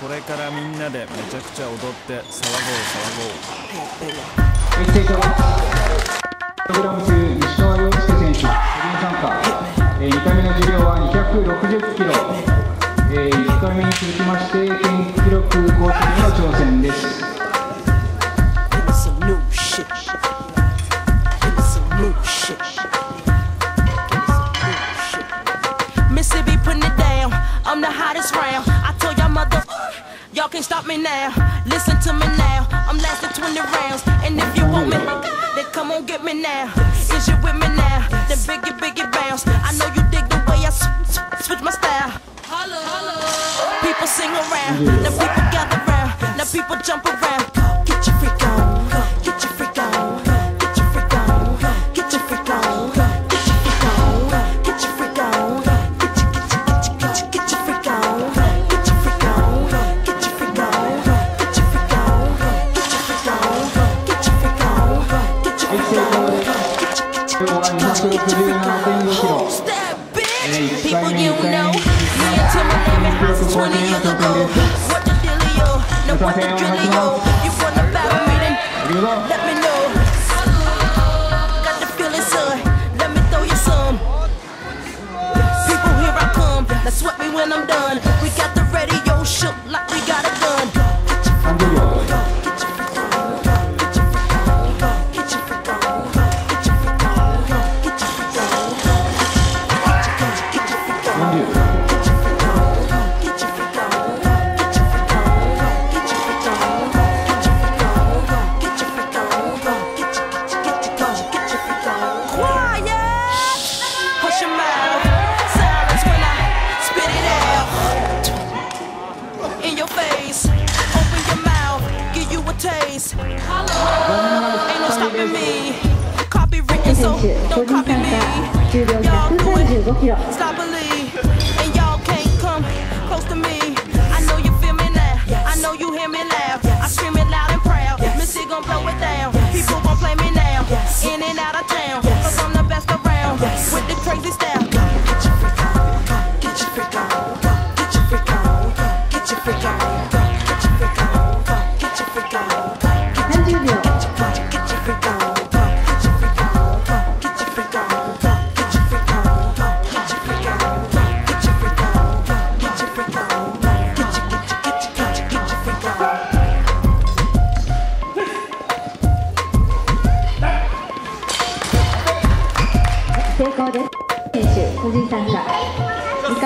これからみんなでめちゃくちゃ踊って騒ごう騒ごう。衛星とプログラム中西川陽介選手個人参加、えー、2回目の授業は260キロ、えー、1回目に続きまして県記録更新の挑戦です。The hottest round. I told y'all mother, y'all can't stop me now. Listen to me now. I'm lasting 20 rounds. And if you want me, then come on get me now. Is you with me now? Then biggie, biggie bounce. I know you dig the way I sw- sw- switch my style. People sing around, Africa holds that bitch. People you know, me until my lemon house 20 years ago. What the dealio? No, what the drillio? You wanna battle me then? Let me know. Got the feeling, son. Let me throw you some. People, here I come. Now sweat me when I'm done. We got the face. Hello. Ain't no stopping me. Copy written, so don't copy me. Y'all do it. Stop believe. And y'all can't come close to me. I know you feel me now. I know you hear me laugh. I scream it loud and proud. Missy gon' blow it down. People gon' play me now. In and out of town. Cause I'm the best around. With the crazy style.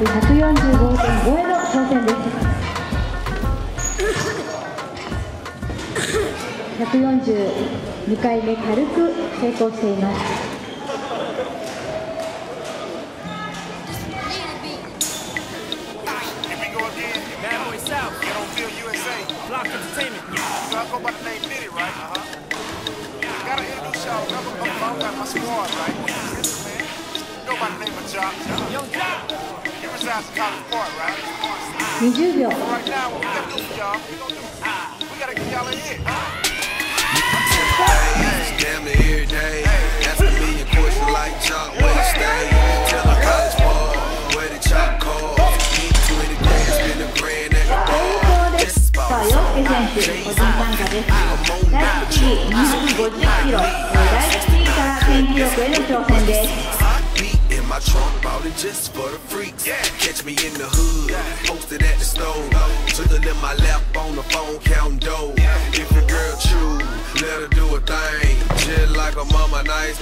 145.5への挑戦です142回目軽く成功しています20秒。第1位250キロ、第1位から1000キロへの挑戦です。My trunk, bought it just for the freaks. Yeah. Catch me in the hood, posted at the store. Twiddling in my lap on the phone, counting dough. If your girl true, let her do a thing. Just like a mama, nice,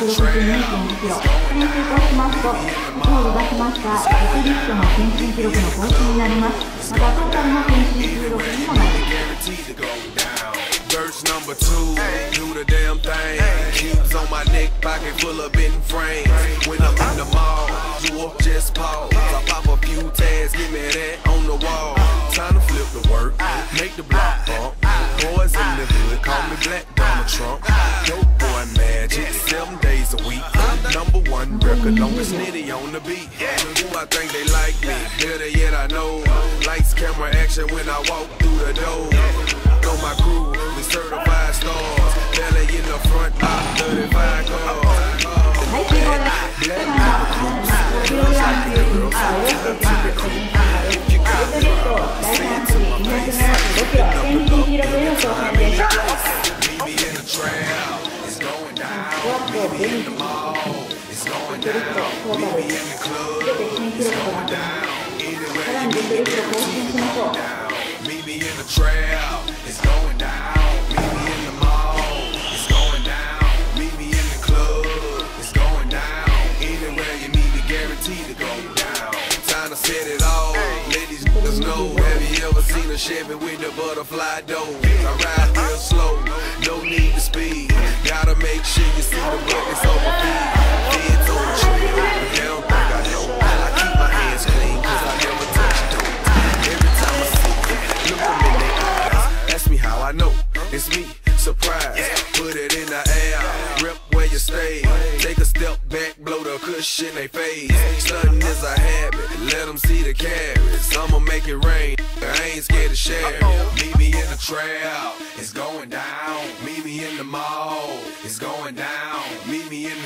録時2分2キロ、先週としますと、今日出しましたエクリプトの県新記録の更新になります。また、トータルの県新記録にもなります。Verse number two, do the damn thing. Cubes on my neck, pocket full of bent frames. When I'm in the mall, do just pause. I pop a few tags, give me that on the wall. Time to flip the work, make the block bump. Boys in the hood, call me Black Donald Trump. Dope boy magic days a week. Number one record, longest nitty on the beat. Who I think they like me, better yet I know. Lights, camera, action when I walk through the door. Know my crew, we certified stars. Belly in the front, top 35 the mall. It's going down. We be in the club. It's going down. Anywhere you going down. Meet me in the trap. A Chevy with the butterfly doors? I ride real slow, no need to speed. Gotta make sure you see the buckets on my feet. The cushion they face. Stunting is a habit, let them see the carrots. I'ma make it rain, I ain't scared to share. Meet me in the trail, it's going down. Meet me in the mall, it's going down. Meet me in the